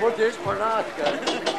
Будешь, пожалуйста.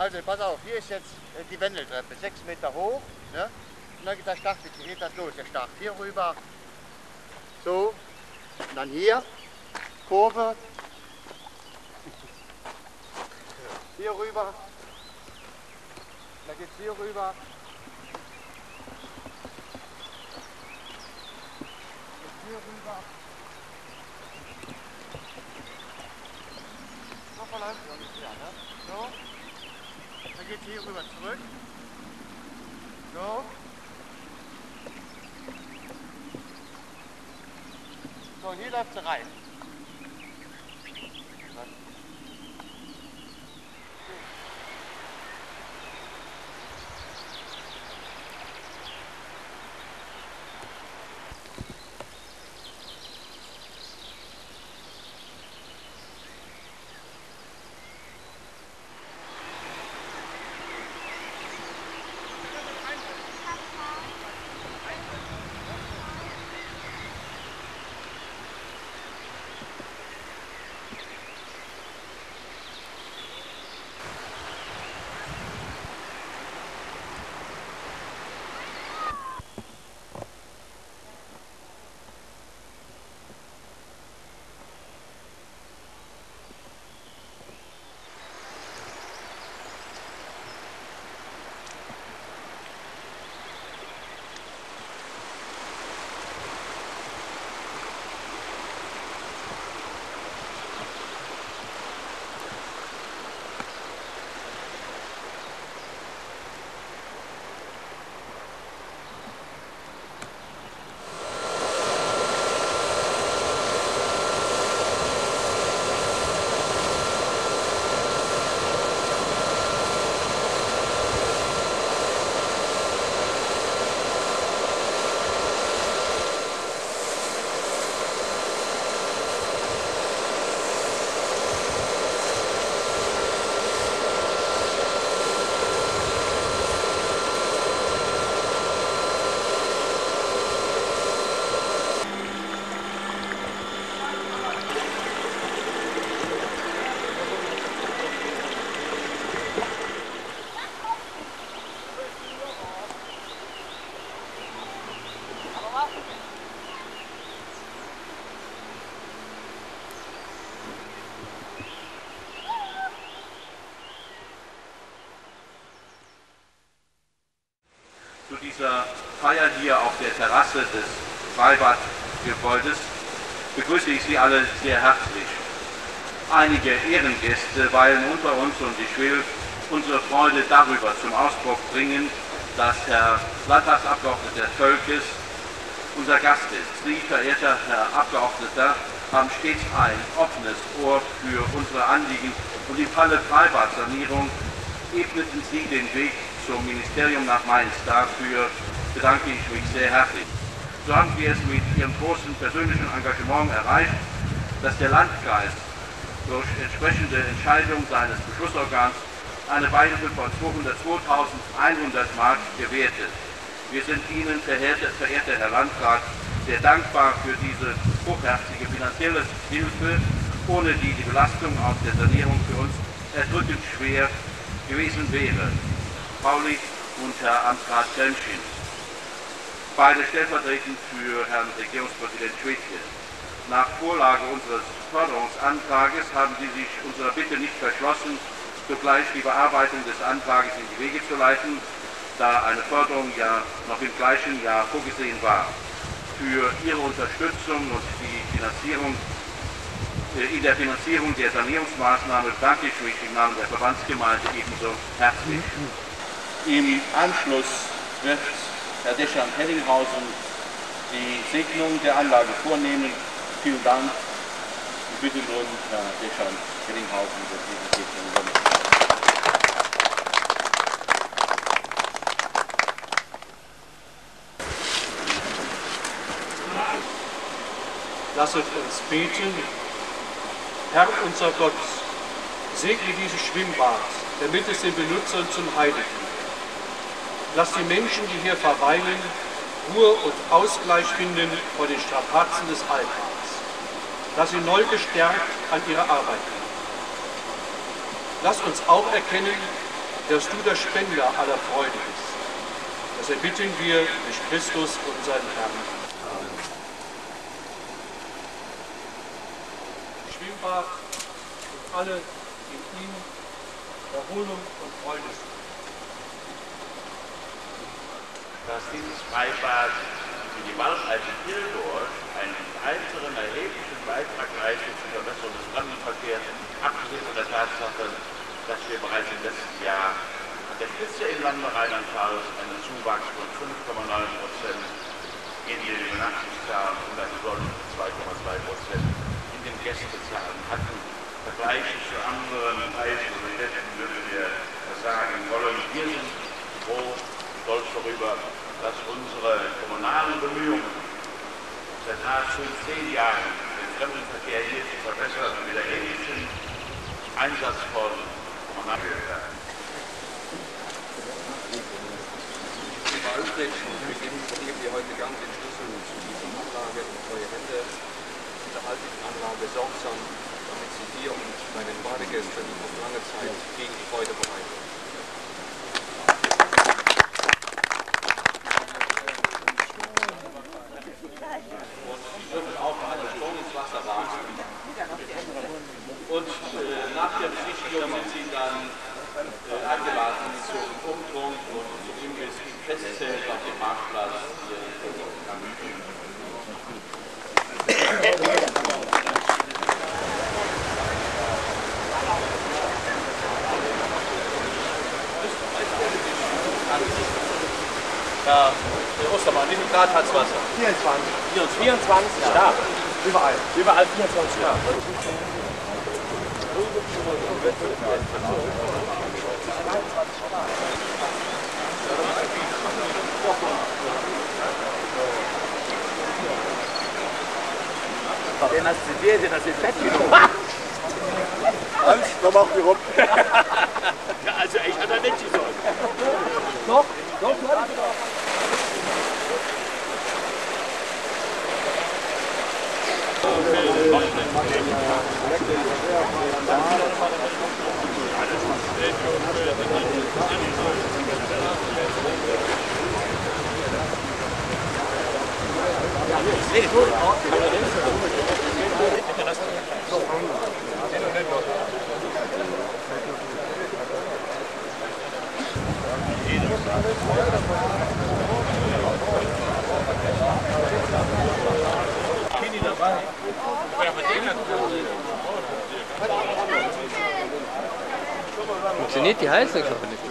Also pass auf, hier ist jetzt äh, die Wendeltreppe, sechs Meter hoch. Ne? Und dann geht der Start, geht das los? Der Start hier rüber, so, und dann hier, Kurve, hier rüber, dann geht's hier rüber. Jetzt hier rüber. So verläuft es ungefähr, ne? So. Geht's hier rüber zurück. So. So, und hier läuft sie rein. Feier hier auf der Terrasse des Freibadgebäudes begrüße ich Sie alle sehr herzlich. Einige Ehrengäste weilen unter uns und ich will unsere Freude darüber zum Ausdruck bringen, dass Herr Landtagsabgeordneter Völkes unser Gast ist. Sie, verehrter Herr Abgeordneter, haben stets ein offenes Ohr für unsere Anliegen und im Falle Freibadsanierung ebneten Sie den Weg zum Ministerium nach Mainz. Dafür bedanke ich mich sehr herzlich. So haben wir es mit Ihrem großen persönlichen Engagement erreicht, dass der Landkreis durch entsprechende Entscheidung seines Beschlussorgans eine Beihilfe von 202.100 Mark gewährte. Wir sind Ihnen, verehrter, verehrter Herr Landrat, sehr dankbar für diese hochherzige finanzielle Hilfe, ohne die die Belastung aus der Sanierung für uns erdrückend schwer gewesen wäre. Pauli und Herr Amtsrat Kremschin. Beide stellvertretend für Herrn Regierungspräsident Schwedke. Nach Vorlage unseres Förderungsantrages haben Sie sich unserer Bitte nicht verschlossen, sogleich die Bearbeitung des Antrages in die Wege zu leiten, da eine Förderung ja noch im gleichen Jahr vorgesehen war. Für Ihre Unterstützung und die Finanzierung äh, in der Finanzierung der Sanierungsmaßnahme danke ich mich im Namen der Verbandsgemeinde ebenso herzlich. Im Anschluss wird Herr Deschan Hellinghausen die Segnung der Anlage vornehmen. Vielen Dank. Ich bitte nun Herr Deschan Hellinghausen, wird diese Segnung übernehmen. Lasset uns beten. Herr unser Gott, segne dieses Schwimmbad, damit es den Benutzern zum Heide Lass die Menschen, die hier verweilen, Ruhe und Ausgleich finden vor den Strapazen des Alltags. Lass sie neu gestärkt an ihre Arbeit gehen. Lass uns auch erkennen, dass du der Spender aller Freude bist. Das erbitten wir durch Christus, unseren Herrn. Schwimmbad und alle in ihm Erholung und Freude suchen. Dass dieses Freibad für die Waldalte Kildorf einen weiteren erheblichen Beitrag leistet zur Verbesserung des Fremdenverkehrs, abgesehen von der Tatsache, dass wir bereits im letzten Jahr an der Spitze im Lande Rheinland-Pfalz einen Zuwachs von 5,9 Prozent in den Übernachtungszahlen und einen solchen 2,2 Prozent in den Gästezahlen hatten. Vergleichlich zu anderen Reisen oder Städten würden wir sagen wollen, wir sind froh, stolz darüber, dass unsere kommunalen Bemühungen seit nahezu zehn Jahren den Fremdenverkehr hier zu verbessern mit erheblichen Einsatz von Kommunalbehörden. Lieber Alfred, wir geben dir heute gern den Schlüssel zu dieser Anlage in treue Hände. Unterhalte die Anlage sorgsam, damit sie dir und deinen Badegästen auf lange Zeit viel Freude bereitet. Und äh, nach der Besichtigung sind Sie dann äh, eingeladen zum Umtrunk und zum Imbiss im Festzelt auf dem Marktplatz hier in Köln. Ja, Herr Ostermann, wie viel Grad hat das Wasser? 24. 24 stark. Überall. Überall 24 Grad. Den hast du dir, den hast du Bett genommen. Hans, komm auf die rum. Ja, also ich hatte er nicht gesagt. Doch, doch, Gracias. Funktioniert die Heizung schon nicht?